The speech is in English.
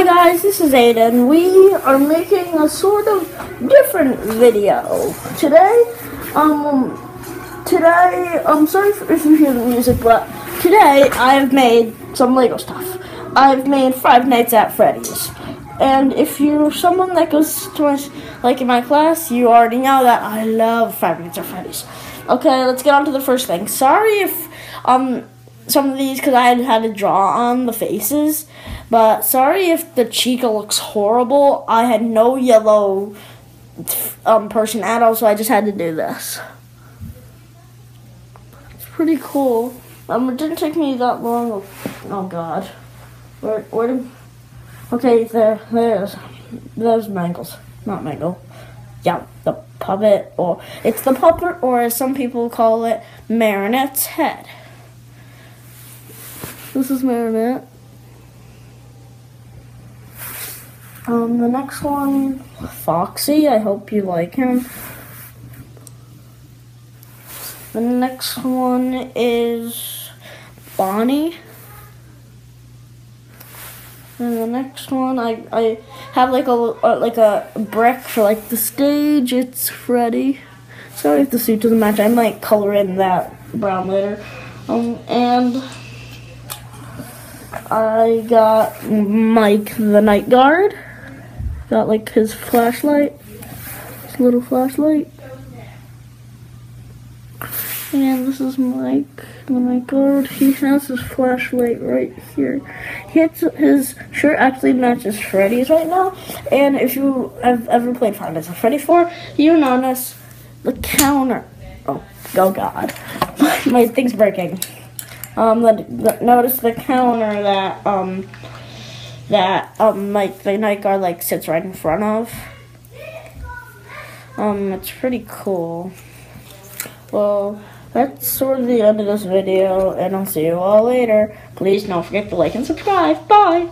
Hi guys, this is Aiden. We are making a sort of different video today. Um, today, I'm sorry if you hear the music, but today I have made some Lego stuff. I've made Five Nights at Freddy's. And if you're someone that goes to my, like in my class, you already know that I love Five Nights at Freddy's. Okay, let's get on to the first thing. Sorry if, um, some of these because I had to draw on the faces. But sorry if the Chica looks horrible. I had no yellow um, person at all, so I just had to do this. It's pretty cool. Um, it didn't take me that long. Oh God, where where did? Okay, there there's there's Mangles, not Mangle. Yeah, the puppet, or it's the puppet, or as some people call it, Marionette's head. This is Marionette. Um, the next one, Foxy. I hope you like him. The next one is Bonnie. And the next one, I, I have like a uh, like a brick for like the stage. It's Freddy. Sorry if the suit doesn't match. I might color in that brown later. Um, and I got Mike the Night Guard. Got like his flashlight, his little flashlight. And this is Mike the Night Guard. He has his flashlight right here. His, his shirt actually matches Freddy's right now. And if you have ever played Nights at Freddy's 4, you know notice the counter. Oh, oh God. My thing's breaking. Um, the, the, notice the counter that, um, that, um, like, the night guard, like, sits right in front of. Um, it's pretty cool. Well, that's sort of the end of this video, and I'll see you all later. Please don't forget to like and subscribe. Bye!